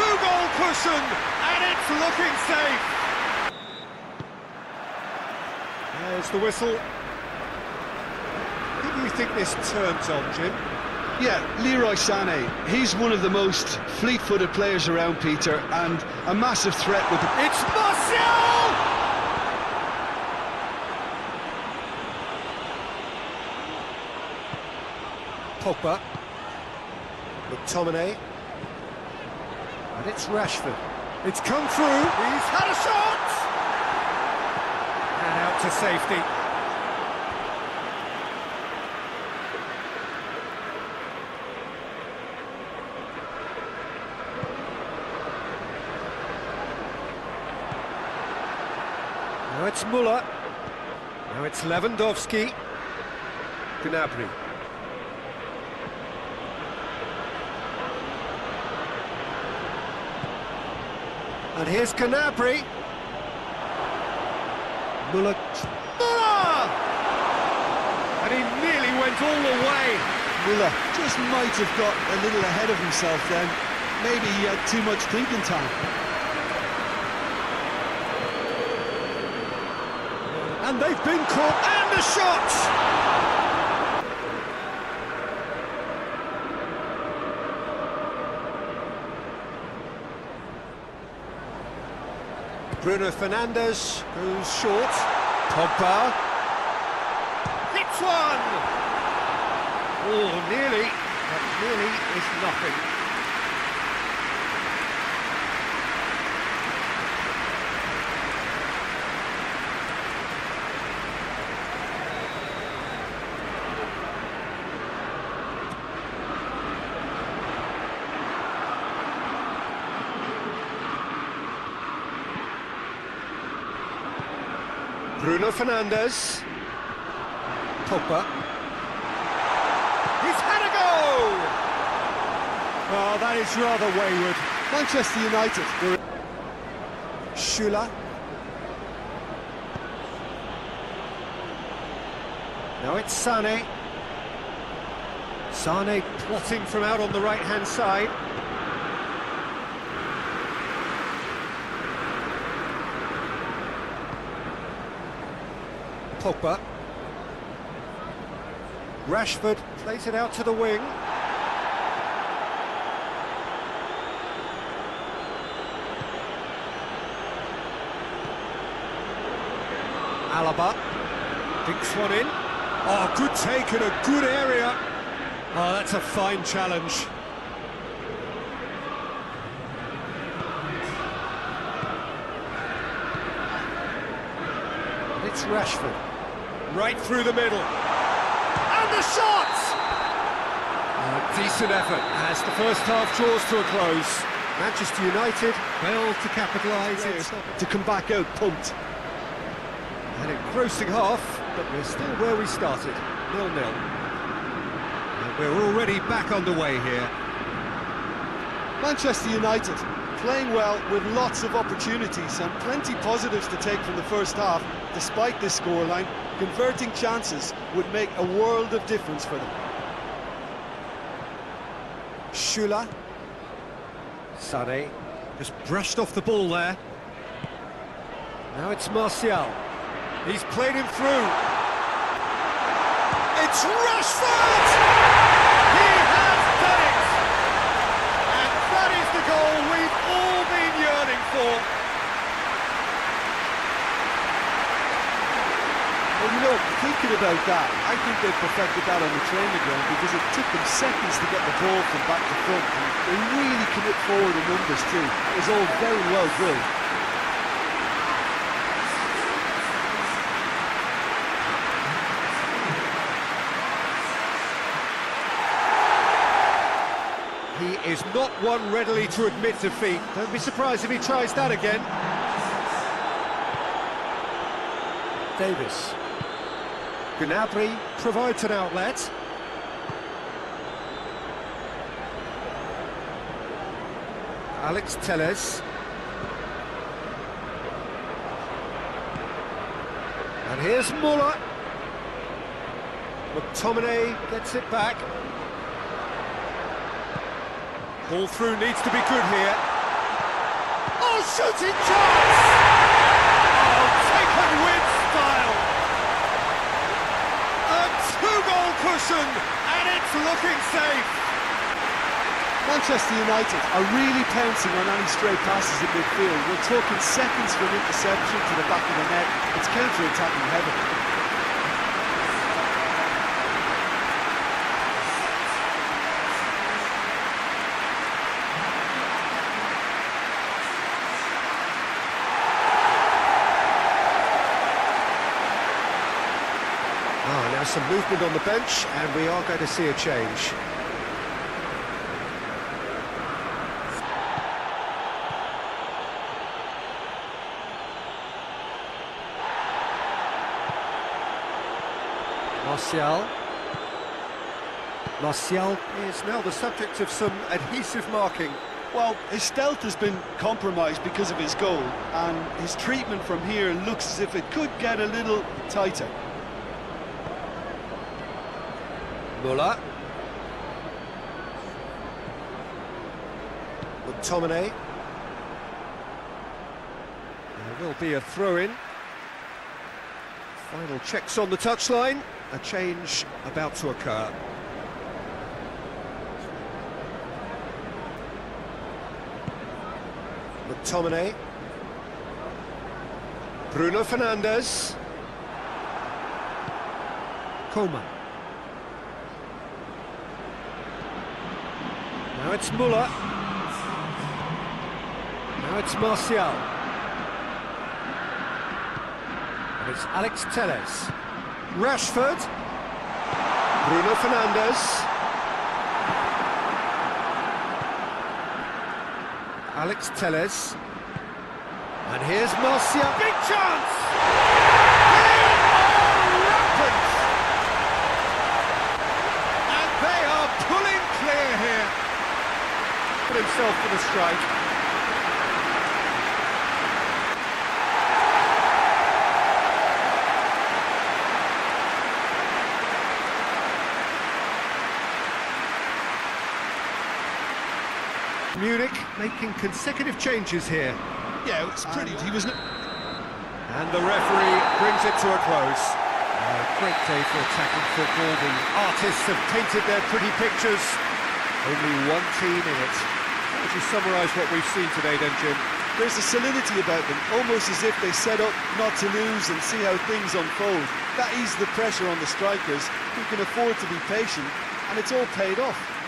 two-goal cushion, and it's looking safe. There's the whistle. Who do you think this turns on, Jim? Yeah, Leroy Sané. He's one of the most fleet-footed players around, Peter, and a massive threat with the... It's Martial! Pogba. McTominay. It's Rashford. It's come through. He's had a shot! And out to safety. Now it's Muller. Now it's Lewandowski. Gnabry. And here's. Muller. Muller! And he nearly went all the way. Muller just might have got a little ahead of himself then. Maybe he had too much thinking time. And they've been caught. And the shot! Bruno Fernandes who's short. Pogba. Hits one! Oh, nearly. But nearly is nothing. Bruno Fernandes. Pogba. He's had a go! Oh, that is rather wayward. Manchester United. Schüller. Now it's Sane. Sane plotting from out on the right-hand side. Pogba. Rashford plays it out to the wing. Alaba dinks one in. Oh, good take in a good area. Oh, that's a fine challenge. It's Rashford. Right through the middle. And the shot! A decent effort as the first half draws to a close. Manchester United fail to capitalise. to come back out pumped. An engrossing half, but we're still where we started, nil-nil. And we're already back underway here. Manchester United playing well with lots of opportunities and plenty positives to take from the first half, despite this scoreline. Converting chances would make a world of difference for them. Schüller. Sane just brushed off the ball there. Now it's Martial. He's played him through. It's Rashford! He has done it! And that is the goal we've all been yearning for. Well, you know, thinking about that, I think they perfected that on the training ground because it took them seconds to get the ball from back to front. And they really commit forward in numbers too. It was all very well drilled. He is not one readily to admit defeat. Don't be surprised if he tries that again. Davies. Gnabry provides an outlet. Alex Telles. And here's Muller. McTominay gets it back. Ball through needs to be good here. a shooting chance! Oh, taken with style! A two-goal cushion, and it's looking safe! Manchester United are really pouncing on any stray passes in midfield. We're talking seconds from interception to the back of the net. It's counter-attacking heaven. Ah, now some movement on the bench, and we are going to see a change. Martial. Martial is now the subject of some adhesive marking. Well, his stealth has been compromised because of his goal, and his treatment from here looks as if it could get a little tighter. Muller. McTominay. There will be a throw-in. Final checks on the touchline. A change about to occur. McTominay. Bruno Fernandes. Coman. Now it's Muller. Now it's Martial. And it's Alex Telles. Rashford. Bruno Fernandes. Alex Telles. And here's Martial. Big chance! They are rampant! And they are pulling clear here. Put himself for the strike. Munich making consecutive changes here. Yeah, it's pretty. He was. And the referee brings it to a close. A great day for attacking football. The artists have painted their pretty pictures. Only one team in it. Would you summarise what we've seen today then, Jim? There's a solidity about them, almost as if they set up not to lose and see how things unfold. That eases the pressure on the strikers, who can afford to be patient, and it's all paid off.